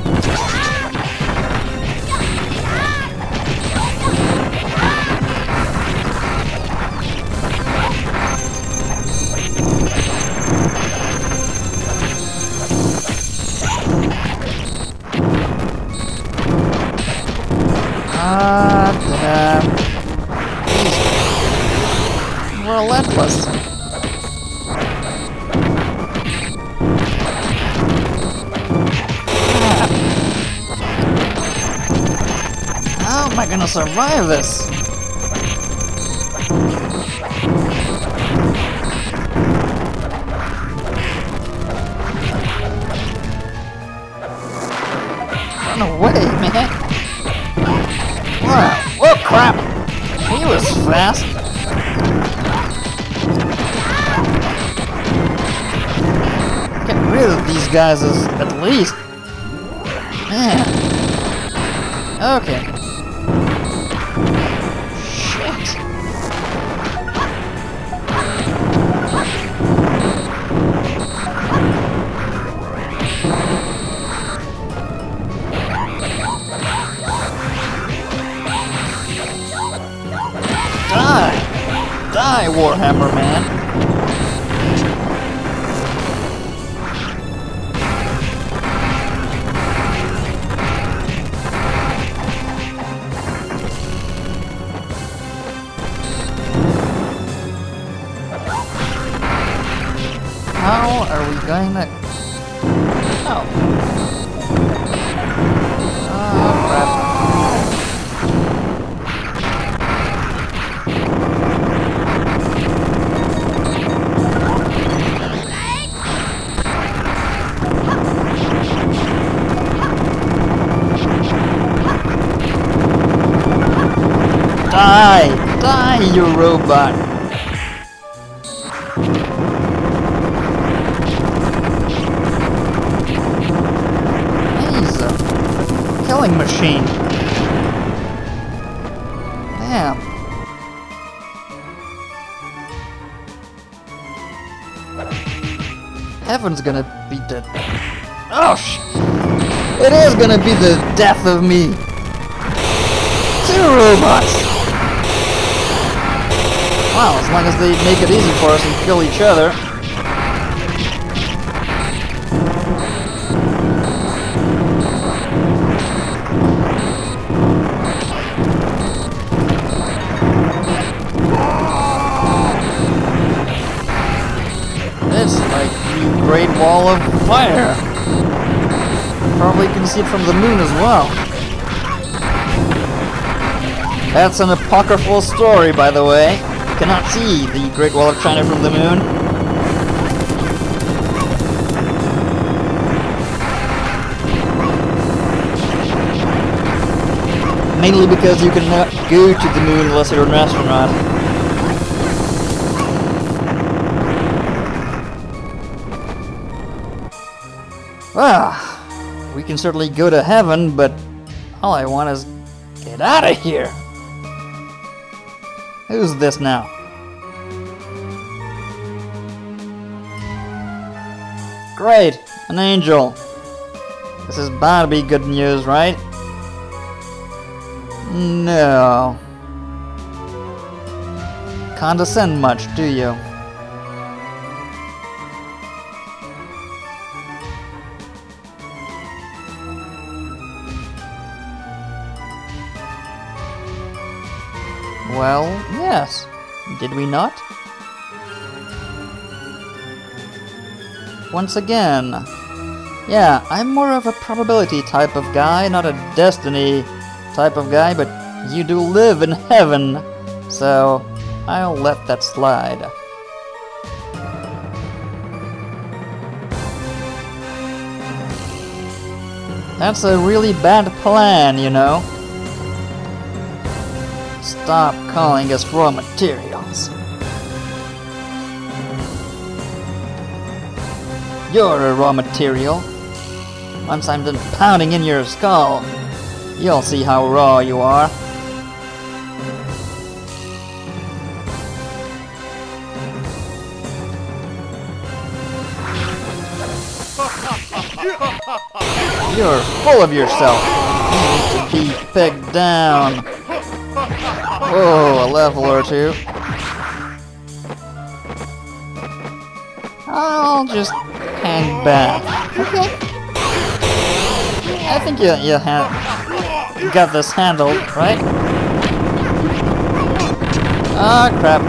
Survive this? Run away, man! Wow! Oh crap! He was fast! Get rid of these guys at least! Man! Okay. Die, you robot! He's a killing machine. Damn. Heaven's gonna be the... Oh, sh It is gonna be the death of me. Two robots! Wow, as long as they make it easy for us and kill each other. It's like the Great Wall of Fire. Probably can see it from the moon as well. That's an apocryphal story, by the way. Cannot see the Great Wall of China from the moon. Mainly because you cannot go to the moon unless you're an astronaut. Ah, we can certainly go to heaven, but all I want is get out of here. Who's this now? Great, an angel. This is bound to be good news, right? No. Condescend much, do you? Did we not? Once again. Yeah, I'm more of a probability type of guy, not a destiny type of guy, but you do live in heaven, so I'll let that slide. That's a really bad plan, you know. Stop calling us raw materials. You're a raw material. Once I'm done pounding in your skull, You'll see how raw you are. You're full of yourself. You need to be pegged down. Oh, a level or two. I'll just hang back. Okay. I think you you have got this handled, right? Ah crap.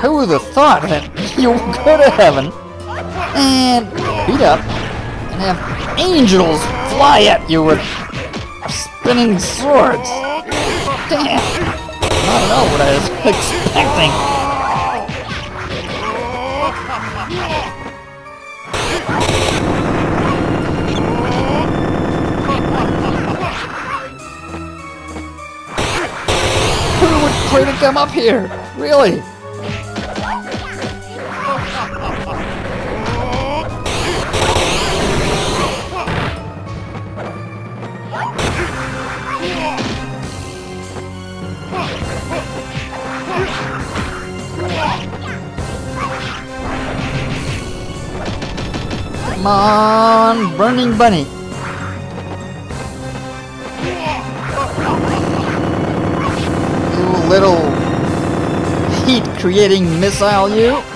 Who would have thought that you go to heaven and beat up and have angels fly at you with spinning swords? Damn. I don't all what I was expecting. To come up here? Really? Come on, Burning Bunny. Little heat-creating missile, you.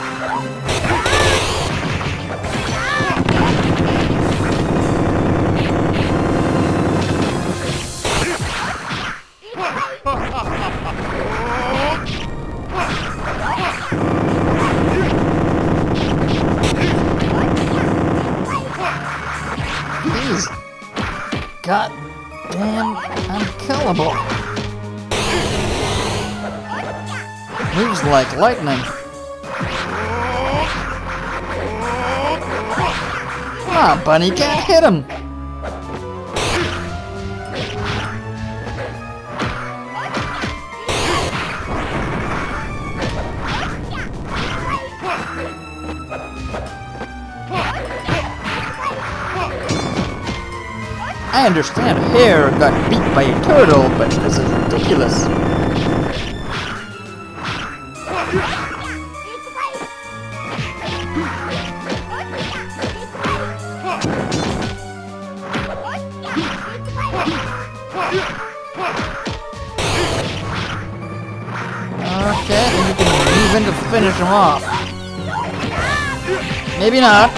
Like lightning. Ah, Bunny can't hit him. I understand Hare got beat by a turtle, but this is ridiculous. Off. Maybe not.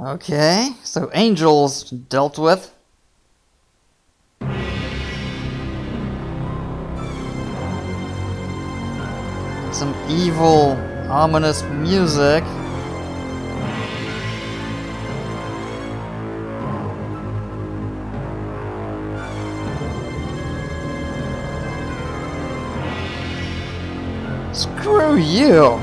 Okay, so angels dealt with. Some evil, ominous music. Screw you!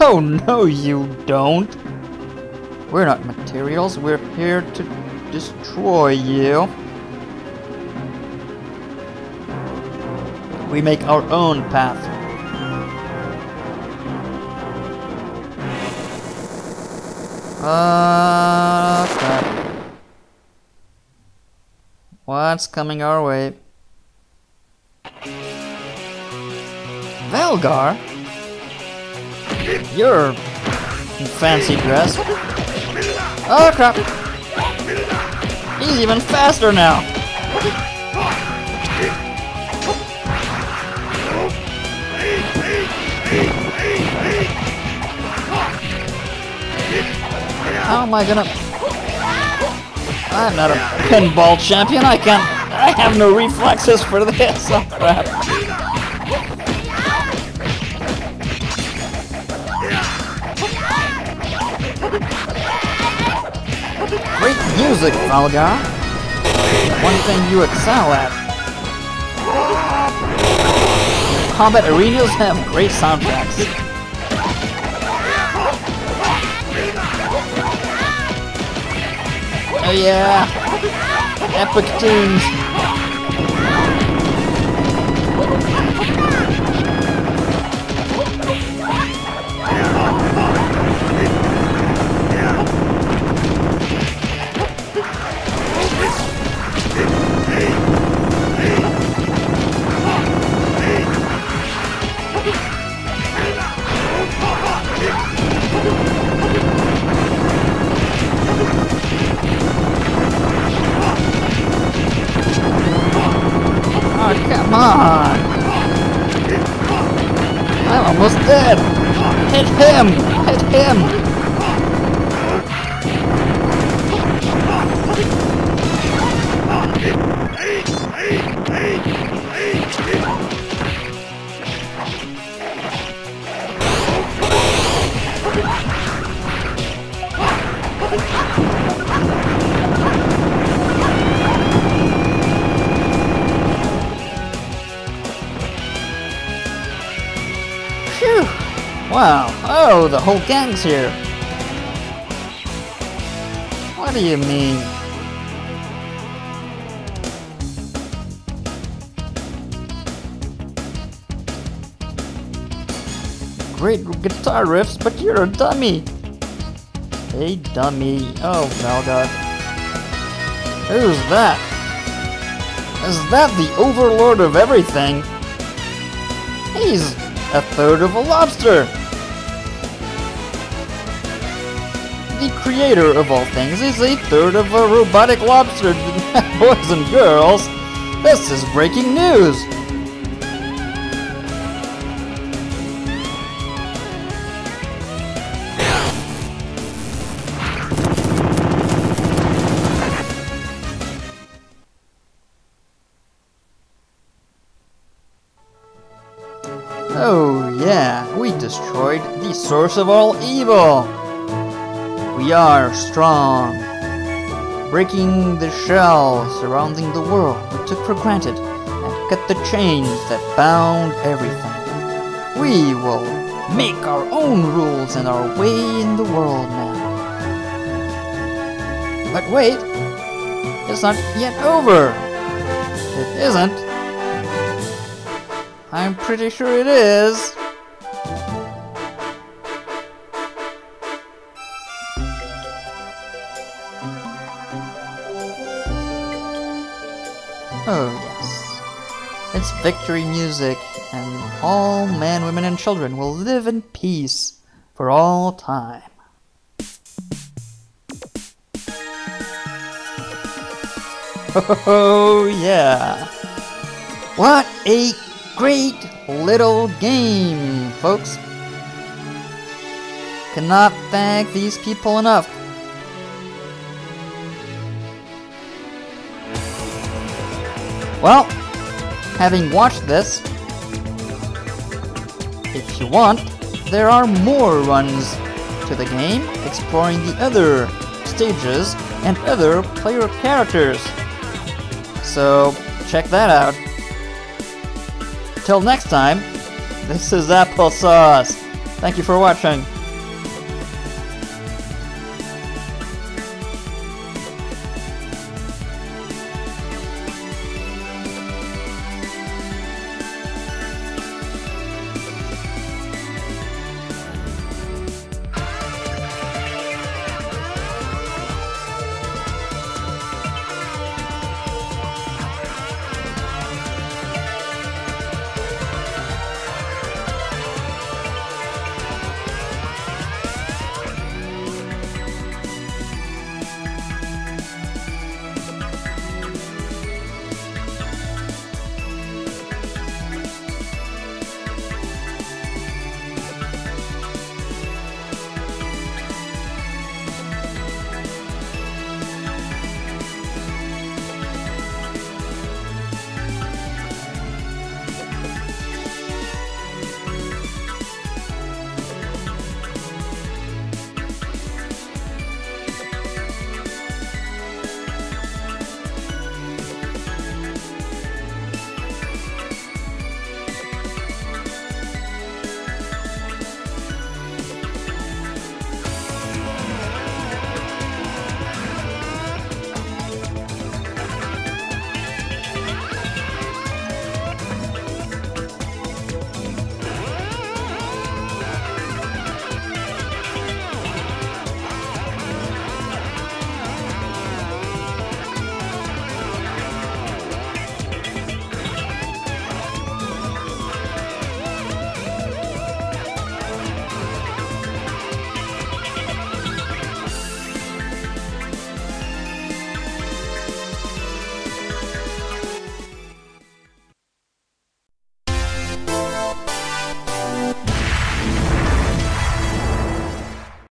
Oh no, you don't! We're not materials, we're here to destroy you. We make our own path. Ah, crap. What's coming our way? Valgar? You're in fancy dress. Oh crap! He's even faster now! How am I gonna... I'm not a pinball champion, I can't... I have no reflexes for this, oh crap. Great music, Valgar. One thing you excel at. Combat arenas have great soundtracks. Oh yeah! Epic tunes! The whole gang's here. What do you mean? Great guitar riffs, but you're a dummy. Hey, dummy. Oh, Valgod. Uh, who's that? Is that the overlord of everything? He's a third of a lobster. Creator of all things is a third of a robotic lobster. Boys and girls, this is breaking news. Oh yeah, we destroyed the source of all evil. We are strong. Breaking the shell surrounding the world we took for granted and cut the chains that bound everything. We will make our own rules and our way in the world now. But wait, it's not yet over. It isn't. I'm pretty sure it is. Victory music, and all men, women, and children will live in peace for all time. Oh, yeah. What a great little game, folks. Cannot thank these people enough. Well, having watched this, if you want, there are more runs to the game, exploring the other stages and other player characters. So, check that out. Till next time, this is Applesauce. Thank you for watching.